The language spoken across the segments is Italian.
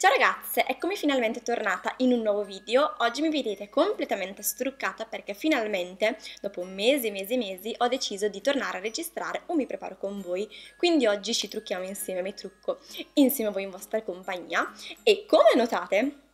Ciao ragazze, eccomi finalmente tornata in un nuovo video. Oggi mi vedete completamente struccata perché finalmente, dopo mesi e mesi e mesi, ho deciso di tornare a registrare un Mi Preparo con voi. Quindi oggi ci trucchiamo insieme, mi trucco insieme a voi in vostra compagnia. E come notate,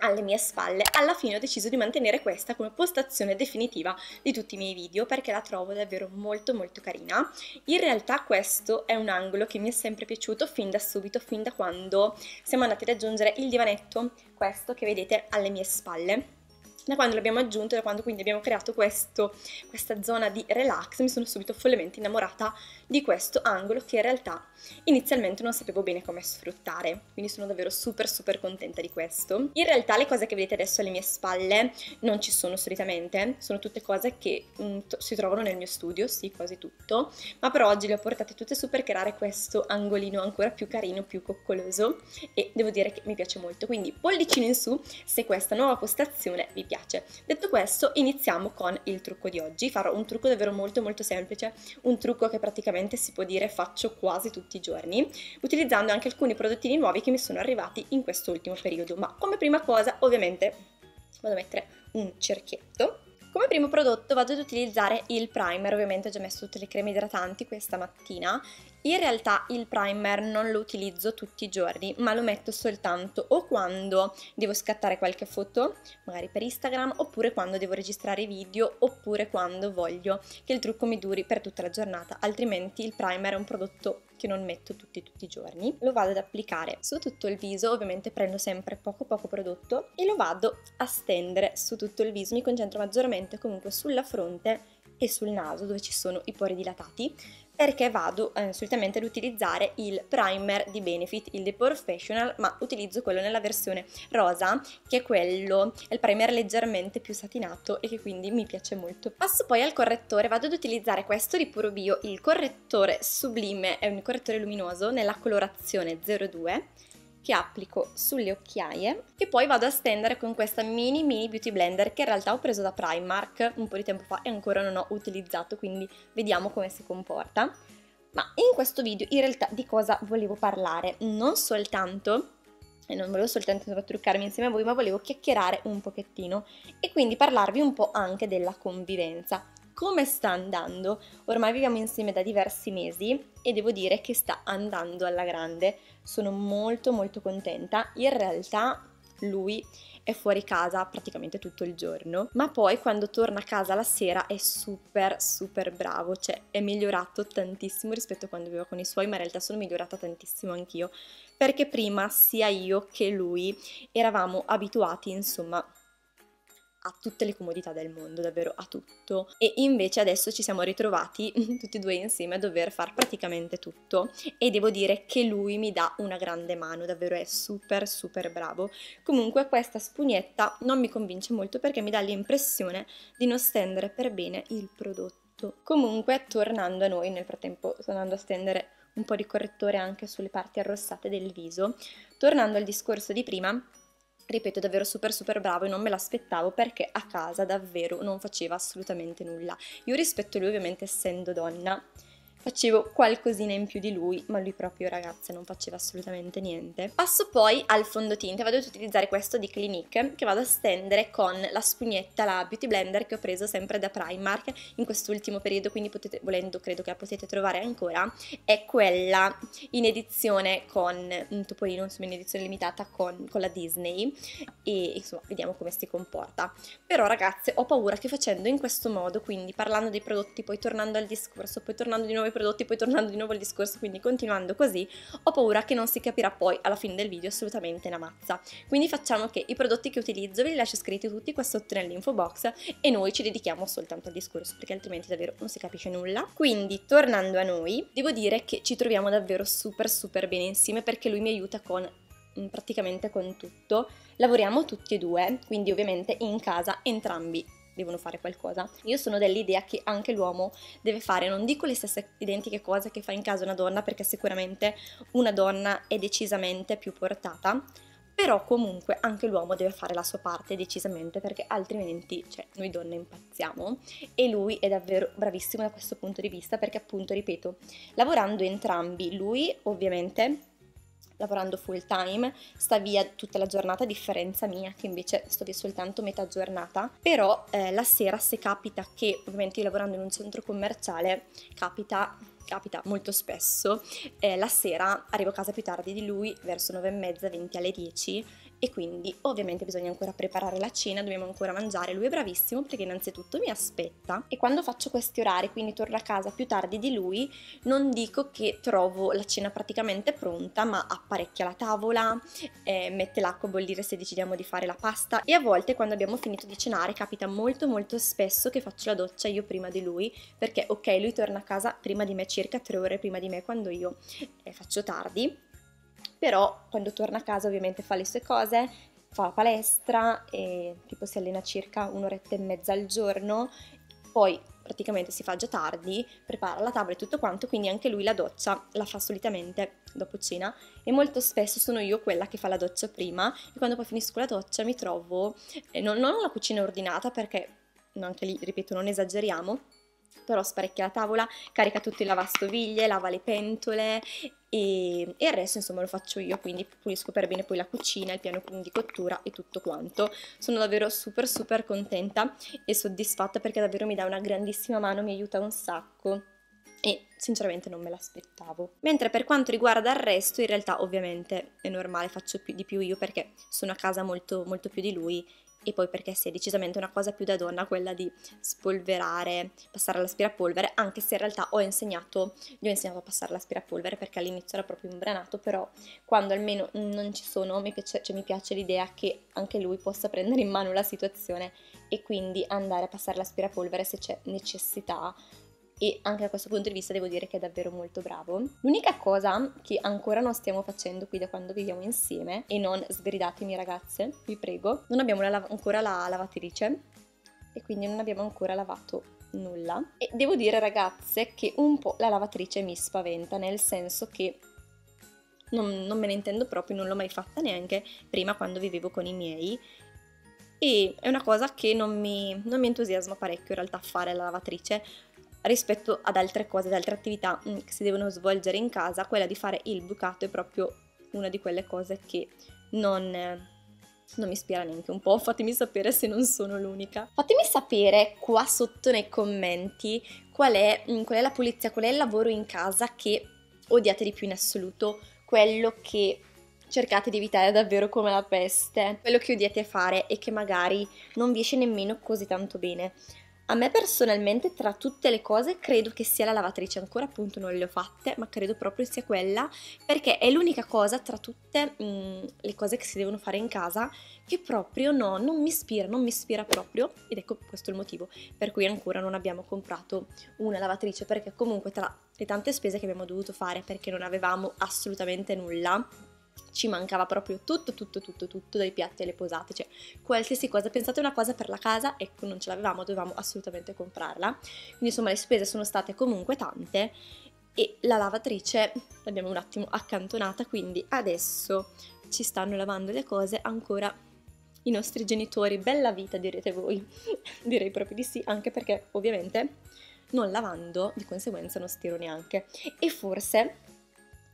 alle mie spalle, alla fine ho deciso di mantenere questa come postazione definitiva di tutti i miei video perché la trovo davvero molto molto carina. In realtà questo è un angolo che mi è sempre piaciuto fin da subito, fin da quando siamo andati ad aggiungere il divanetto, questo che vedete alle mie spalle da quando l'abbiamo aggiunto, da quando quindi abbiamo creato questo, questa zona di relax, mi sono subito follemente innamorata di questo angolo che in realtà inizialmente non sapevo bene come sfruttare, quindi sono davvero super super contenta di questo. In realtà le cose che vedete adesso alle mie spalle non ci sono solitamente, sono tutte cose che mm, si trovano nel mio studio, sì quasi tutto, ma per oggi le ho portate tutte su per creare questo angolino ancora più carino, più coccoloso e devo dire che mi piace molto, quindi pollicino in su se questa nuova postazione vi piace piace. Detto questo, iniziamo con il trucco di oggi. Farò un trucco davvero molto molto semplice, un trucco che praticamente si può dire faccio quasi tutti i giorni, utilizzando anche alcuni prodottini nuovi che mi sono arrivati in quest'ultimo periodo. Ma come prima cosa, ovviamente, vado a mettere un cerchietto come primo prodotto vado ad utilizzare il primer, ovviamente ho già messo tutte le creme idratanti questa mattina. In realtà il primer non lo utilizzo tutti i giorni, ma lo metto soltanto o quando devo scattare qualche foto, magari per Instagram, oppure quando devo registrare video, oppure quando voglio che il trucco mi duri per tutta la giornata, altrimenti il primer è un prodotto che non metto tutti tutti i giorni, lo vado ad applicare su tutto il viso, ovviamente prendo sempre poco poco prodotto e lo vado a stendere su tutto il viso, mi concentro maggiormente comunque sulla fronte e sul naso dove ci sono i pori dilatati perché vado eh, solitamente ad utilizzare il primer di Benefit, il The Professional, ma utilizzo quello nella versione rosa, che è quello, è il primer leggermente più satinato e che quindi mi piace molto. Passo poi al correttore, vado ad utilizzare questo di Puro Bio, il correttore Sublime, è un correttore luminoso nella colorazione 02, che applico sulle occhiaie e poi vado a stendere con questa mini mini beauty blender che in realtà ho preso da Primark un po' di tempo fa e ancora non ho utilizzato quindi vediamo come si comporta. Ma in questo video in realtà di cosa volevo parlare? Non soltanto e non volevo soltanto truccarmi insieme a voi ma volevo chiacchierare un pochettino e quindi parlarvi un po' anche della convivenza come sta andando? Ormai viviamo insieme da diversi mesi e devo dire che sta andando alla grande. Sono molto molto contenta. In realtà lui è fuori casa praticamente tutto il giorno, ma poi quando torna a casa la sera è super super bravo, cioè è migliorato tantissimo rispetto a quando vivevo con i suoi, ma in realtà sono migliorata tantissimo anch'io, perché prima sia io che lui eravamo abituati, insomma, ha tutte le comodità del mondo, davvero a tutto. E invece adesso ci siamo ritrovati tutti e due insieme a dover fare praticamente tutto e devo dire che lui mi dà una grande mano, davvero è super super bravo. Comunque questa spugnetta non mi convince molto perché mi dà l'impressione di non stendere per bene il prodotto. Comunque tornando a noi, nel frattempo sto andando a stendere un po' di correttore anche sulle parti arrossate del viso. Tornando al discorso di prima, ripeto, davvero super super bravo e non me l'aspettavo perché a casa davvero non faceva assolutamente nulla. Io rispetto lui ovviamente essendo donna facevo qualcosina in più di lui, ma lui proprio ragazze non faceva assolutamente niente. Passo poi al fondotinta, vado ad utilizzare questo di Clinique che vado a stendere con la spugnetta, la Beauty Blender che ho preso sempre da Primark in quest'ultimo periodo, quindi potete, volendo credo che la potete trovare ancora, è quella in edizione con un topolino, insomma in edizione limitata con, con la Disney e insomma vediamo come si comporta. Però ragazze ho paura che facendo in questo modo, quindi parlando dei prodotti, poi tornando al discorso, poi tornando di nuovo prodotti, poi tornando di nuovo al discorso, quindi continuando così, ho paura che non si capirà poi alla fine del video assolutamente una mazza. Quindi facciamo che i prodotti che utilizzo ve li lascio scritti tutti qua sotto nell'info box e noi ci dedichiamo soltanto al discorso, perché altrimenti davvero non si capisce nulla. Quindi, tornando a noi, devo dire che ci troviamo davvero super super bene insieme perché lui mi aiuta con mm, praticamente con tutto. Lavoriamo tutti e due, quindi ovviamente in casa entrambi devono fare qualcosa. Io sono dell'idea che anche l'uomo deve fare, non dico le stesse identiche cose che fa in casa una donna, perché sicuramente una donna è decisamente più portata, però comunque anche l'uomo deve fare la sua parte decisamente perché altrimenti cioè, noi donne impazziamo e lui è davvero bravissimo da questo punto di vista perché appunto ripeto lavorando entrambi lui ovviamente lavorando full time, sta via tutta la giornata a differenza mia che invece sto via soltanto metà giornata, però eh, la sera se capita che ovviamente io lavorando in un centro commerciale capita capita molto spesso, eh, la sera arrivo a casa più tardi di lui, verso 9 e mezza, 20 alle 10 e quindi ovviamente bisogna ancora preparare la cena, dobbiamo ancora mangiare, lui è bravissimo perché innanzitutto mi aspetta e quando faccio questi orari, quindi torno a casa più tardi di lui, non dico che trovo la cena praticamente pronta, ma apparecchia la tavola, eh, mette l'acqua a bollire se decidiamo di fare la pasta. E a volte quando abbiamo finito di cenare capita molto molto spesso che faccio la doccia io prima di lui perché ok lui torna a casa prima di me circa tre ore prima di me quando io eh, faccio tardi. Però quando torna a casa ovviamente fa le sue cose, fa la palestra e tipo si allena circa un'oretta e mezza al giorno, poi praticamente si fa già tardi, prepara la tavola e tutto quanto, quindi anche lui la doccia la fa solitamente dopo cena. E molto spesso sono io quella che fa la doccia prima. E quando poi finisco la doccia mi trovo, eh, non, non la cucina ordinata perché anche lì, ripeto, non esageriamo, però sparecchia la tavola, carica tutte le lavastoviglie, lava le pentole e, e, il resto insomma lo faccio io, quindi pulisco per bene poi la cucina, il piano di cottura e tutto quanto. Sono davvero super super contenta e soddisfatta perché davvero mi dà una grandissima mano, mi aiuta un sacco e sinceramente non me l'aspettavo. Mentre per quanto riguarda il resto, in realtà ovviamente è normale, faccio più, di più io perché sono a casa molto, molto più di lui e poi perché è decisamente una cosa più da donna quella di spolverare, passare l'aspirapolvere, anche se in realtà ho insegnato, gli ho insegnato a passare l'aspirapolvere perché all'inizio era proprio imbranato, però quando almeno non ci sono mi piace, cioè, mi piace l'idea che anche lui possa prendere in mano la situazione e quindi andare a passare l'aspirapolvere se c'è necessità e anche da questo punto di vista devo dire che è davvero molto bravo. L'unica cosa che ancora non stiamo facendo qui da quando viviamo insieme, e non sgridatemi ragazze, vi prego, non abbiamo la ancora la lavatrice e quindi non abbiamo ancora lavato nulla. E devo dire ragazze che un po' la lavatrice mi spaventa, nel senso che non, non me ne intendo proprio, non l'ho mai fatta neanche prima quando vivevo con i miei e è una cosa che non mi, non mi, entusiasma parecchio in realtà fare la lavatrice rispetto ad altre cose, ad altre attività mm, che si devono svolgere in casa, quella di fare il bucato è proprio una di quelle cose che non, non mi ispira neanche un po', fatemi sapere se non sono l'unica. Fatemi sapere qua sotto nei commenti qual è, mm, qual è la pulizia, qual è il lavoro in casa che odiate di più in assoluto, quello che cercate di evitare davvero come la peste, quello che odiate fare e che magari non vi esce nemmeno così tanto bene. A me personalmente tra tutte le cose credo che sia la lavatrice, ancora appunto non le ho fatte, ma credo proprio sia quella perché è l'unica cosa tra tutte mh, le cose che si devono fare in casa che proprio no, non mi ispira, non mi ispira proprio. Ed ecco questo è il motivo per cui ancora non abbiamo comprato una lavatrice perché comunque tra le tante spese che abbiamo dovuto fare perché non avevamo assolutamente nulla ci mancava proprio tutto, tutto, tutto, tutto, dai piatti alle posate, cioè qualsiasi cosa. Pensate una cosa per la casa, ecco, non ce l'avevamo, dovevamo assolutamente comprarla. Quindi insomma le spese sono state comunque tante e la lavatrice l'abbiamo un attimo accantonata, quindi adesso ci stanno lavando le cose ancora i nostri genitori, bella vita direte voi, direi proprio di sì, anche perché ovviamente non lavando di conseguenza non stiro neanche e forse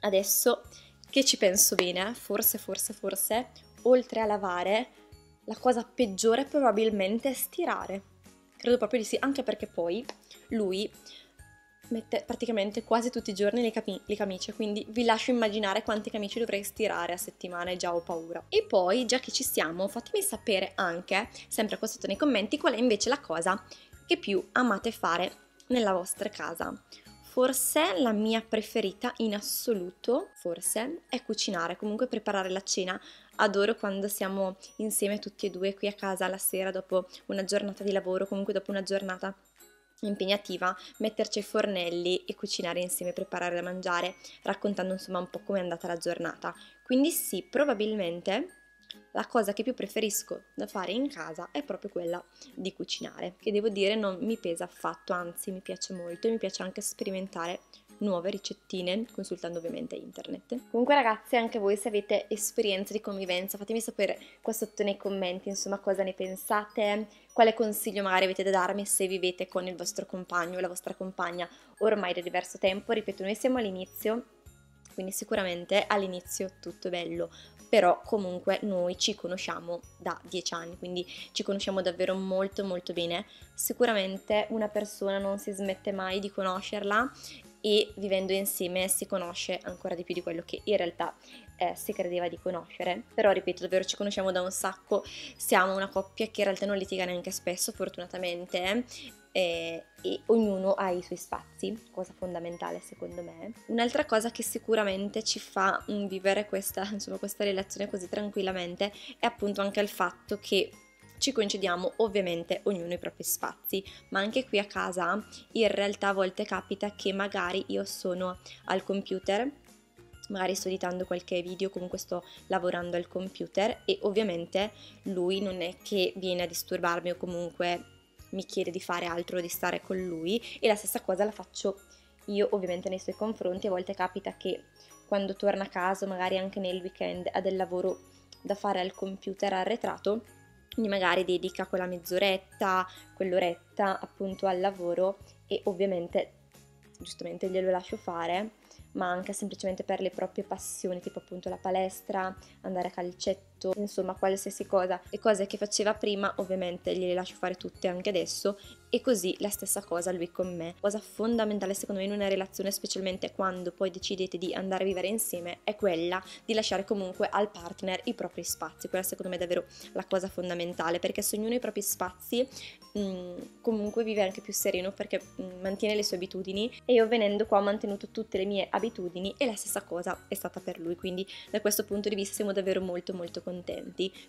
adesso che ci penso bene, forse, forse, forse, oltre a lavare, la cosa peggiore probabilmente è stirare. Credo proprio di sì, anche perché poi lui mette praticamente quasi tutti i giorni le, cami- le, camicie, quindi vi lascio immaginare quante camicie dovrei stirare a settimana e già ho paura. E poi, già che ci siamo, fatemi sapere anche, sempre qua sotto nei commenti, qual è invece la cosa che più amate fare nella vostra casa. Forse la mia preferita in assoluto, forse, è cucinare, comunque preparare la cena. Adoro quando siamo insieme tutti e due qui a casa la sera dopo una giornata di lavoro, comunque dopo una giornata impegnativa, metterci ai fornelli e cucinare insieme, preparare da mangiare, raccontando insomma un po' come è andata la giornata. Quindi sì, probabilmente la cosa che più preferisco da fare in casa è proprio quella di cucinare, che devo dire non mi pesa affatto, anzi mi piace molto e mi piace anche sperimentare nuove ricettine, consultando ovviamente internet. Comunque ragazzi, anche voi se avete esperienze di convivenza, fatemi sapere qua sotto nei commenti, insomma, cosa ne pensate, quale consiglio magari avete da darmi se vivete con il vostro compagno o la vostra compagna ormai da diverso tempo. Ripeto, noi siamo all'inizio quindi sicuramente all'inizio tutto bello, però comunque noi ci conosciamo da dieci anni, quindi ci conosciamo davvero molto molto bene. Sicuramente una persona non si smette mai di conoscerla e vivendo insieme si conosce ancora di più di quello che in realtà eh, si credeva di conoscere. Però ripeto, davvero ci conosciamo da un sacco, siamo una coppia che in realtà non litiga neanche spesso, fortunatamente, eh, e ognuno ha i suoi spazi, cosa fondamentale secondo me. Un'altra cosa che sicuramente ci fa mm, vivere questa, insomma, questa relazione così tranquillamente è appunto anche il fatto che ci concediamo ovviamente ognuno i propri spazi, ma anche qui a casa in realtà a volte capita che magari io sono al computer magari sto editando qualche video, comunque sto lavorando al computer e ovviamente lui non è che viene a disturbarmi o comunque mi chiede di fare altro, di stare con lui e la stessa cosa la faccio io ovviamente nei suoi confronti, a volte capita che quando torna a casa, magari anche nel weekend, ha del lavoro da fare al computer arretrato, quindi magari dedica quella mezz'oretta, quell'oretta appunto al lavoro e ovviamente giustamente glielo lascio fare ma anche semplicemente per le proprie passioni, tipo appunto la palestra, andare a calcetto, insomma qualsiasi cosa. Le cose che faceva prima ovviamente gliele lascio fare tutte anche adesso e così la stessa cosa lui con me. Cosa fondamentale secondo me in una relazione, specialmente quando poi decidete di andare a vivere insieme, è quella di lasciare comunque al partner i propri spazi. Quella secondo me è davvero la cosa fondamentale, perché se ognuno ha i propri spazi mh, mm, comunque vive anche più sereno perché mh, mm, mantiene le sue abitudini e io venendo qua ho mantenuto tutte le mie abitudini e la stessa cosa è stata per lui, quindi da questo punto di vista siamo davvero molto molto contenti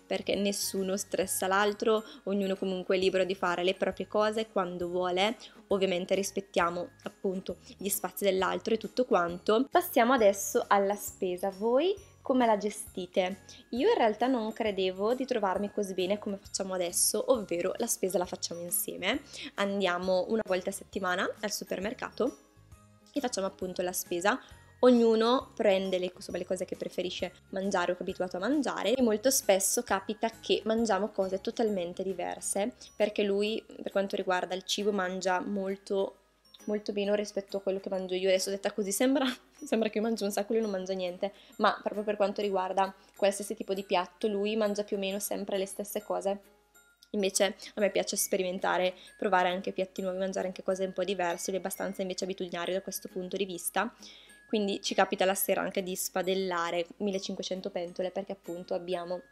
perché nessuno stressa l'altro, ognuno comunque è libero di fare le proprie cose quando vuole, ovviamente rispettiamo appunto gli spazi dell'altro e tutto quanto. Passiamo adesso alla spesa. Voi come la gestite? Io in realtà non credevo di trovarmi così bene come facciamo adesso, ovvero la spesa la facciamo insieme. Andiamo una volta a settimana al supermercato e facciamo appunto la spesa ognuno prende le, insomma, le, cose che preferisce mangiare o che è abituato a mangiare e molto spesso capita che mangiamo cose totalmente diverse perché lui per quanto riguarda il cibo mangia molto molto meno rispetto a quello che mangio io. Adesso detta così sembra, sembra che io mangio un sacco e lui non mangia niente ma proprio per quanto riguarda qualsiasi tipo di piatto lui mangia più o meno sempre le stesse cose. Invece a me piace sperimentare, provare anche piatti nuovi, mangiare anche cose un po' diverse, lui è abbastanza invece abitudinario da questo punto di vista quindi ci capita la sera anche di spadellare 1500 pentole perché appunto abbiamo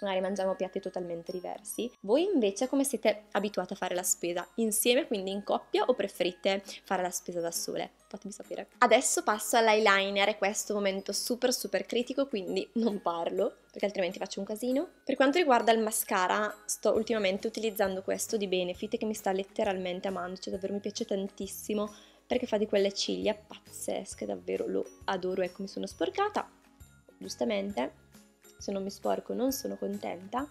magari mangiamo piatti totalmente diversi. Voi invece come siete abituati a fare la spesa? Insieme, quindi in coppia, o preferite fare la spesa da sole? Fatemi sapere. Adesso passo all'eyeliner, è questo momento super super critico, quindi non parlo, perché altrimenti faccio un casino. Per quanto riguarda il mascara, sto ultimamente utilizzando questo di Benefit che mi sta letteralmente amando, cioè davvero mi piace tantissimo perché fa di quelle ciglia pazzesche, davvero lo adoro, ecco mi sono sporcata, giustamente, se non mi sporco non sono contenta,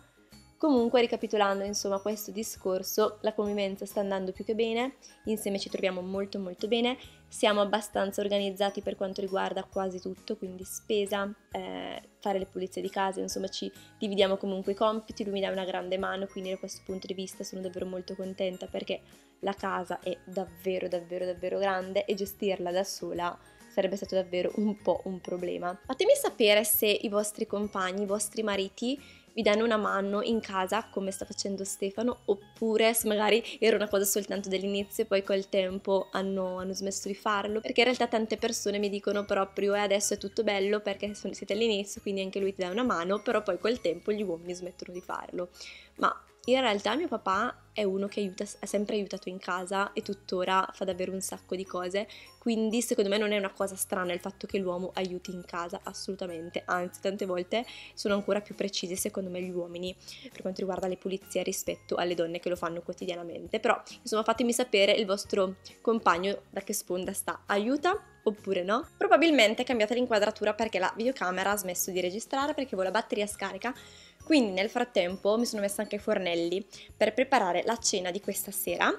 Comunque, ricapitolando insomma questo discorso, la convivenza sta andando più che bene, insieme ci troviamo molto molto bene, siamo abbastanza organizzati per quanto riguarda quasi tutto, quindi spesa, eh, fare le pulizie di casa, insomma ci dividiamo comunque i compiti, lui mi dà una grande mano, quindi da questo punto di vista sono davvero molto contenta perché la casa è davvero davvero davvero grande e gestirla da sola sarebbe stato davvero un po' un problema. Fatemi sapere se i vostri compagni, i vostri mariti vi danno una mano in casa come sta facendo Stefano oppure se magari era una cosa soltanto dell'inizio e poi col tempo hanno, hanno, smesso di farlo perché in realtà tante persone mi dicono proprio e eh, adesso è tutto bello perché siete all'inizio quindi anche lui ti dà una mano però poi col tempo gli uomini smettono di farlo ma in realtà mio papà è uno che aiuta, ha sempre aiutato in casa e tuttora fa davvero un sacco di cose, quindi secondo me non è una cosa strana il fatto che l'uomo aiuti in casa, assolutamente, anzi tante volte sono ancora più precisi secondo me gli uomini per quanto riguarda le pulizie rispetto alle donne che lo fanno quotidianamente, però insomma fatemi sapere il vostro compagno da che sponda sta, aiuta oppure no? Probabilmente è cambiata l'inquadratura perché la videocamera ha smesso di registrare perché avevo la batteria scarica quindi nel frattempo mi sono messa anche i fornelli per preparare la cena di questa sera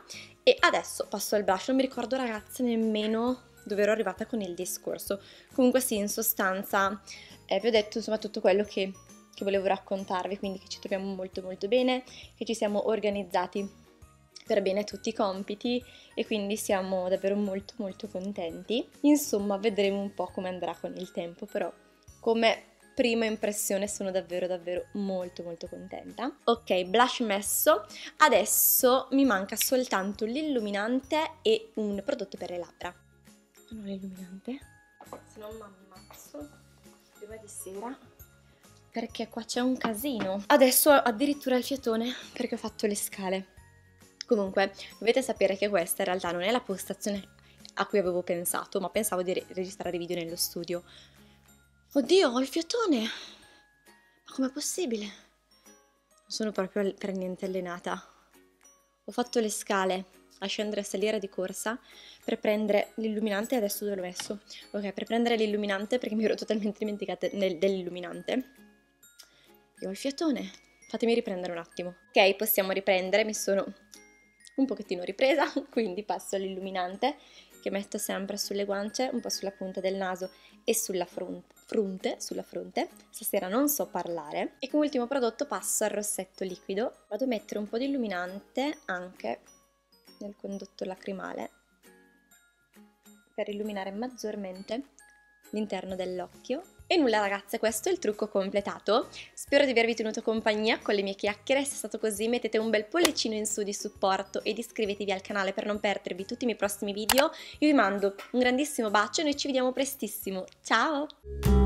e adesso passo al blush, non mi ricordo ragazze nemmeno dove ero arrivata con il discorso. Comunque sì, in sostanza eh, vi ho detto insomma tutto quello che, che volevo raccontarvi, quindi che ci troviamo molto molto bene, che ci siamo organizzati per bene tutti i compiti e quindi siamo davvero molto molto contenti. Insomma, vedremo un po' come andrà con il tempo, però come prima impressione sono davvero davvero molto molto contenta. Ok, blush messo, adesso mi manca soltanto l'illuminante e un prodotto per le labbra. Non l'illuminante, se no mi ammazzo prima di sera perché qua c'è un casino. Adesso ho addirittura il fiatone perché ho fatto le scale. Comunque, dovete sapere che questa in realtà non è la postazione a cui avevo pensato, ma pensavo di registrare video nello studio. Oddio, ho il fiatone! Ma com'è possibile? Non sono proprio per niente allenata. Ho fatto le scale a scendere e salire di corsa per prendere l'illuminante, adesso dove l'ho messo? Ok, per prendere l'illuminante perché mi ero totalmente dimenticata dell'illuminante. E ho il fiatone. Fatemi riprendere un attimo. Ok, possiamo riprendere, mi sono un pochettino ripresa, quindi passo all'illuminante che metto sempre sulle guance, un po' sulla punta del naso e sulla fronte, fronte, sulla fronte. Stasera non so parlare. E come ultimo prodotto passo al rossetto liquido. Vado a mettere un po' di illuminante anche nel condotto lacrimale per illuminare maggiormente l'interno dell'occhio e nulla ragazze, questo è il trucco completato. Spero di avervi tenuto compagnia con le mie chiacchiere, se è stato così mettete un bel pollicino in su di supporto ed iscrivetevi al canale per non perdervi tutti i miei prossimi video. Io vi mando un grandissimo bacio e noi ci vediamo prestissimo. Ciao!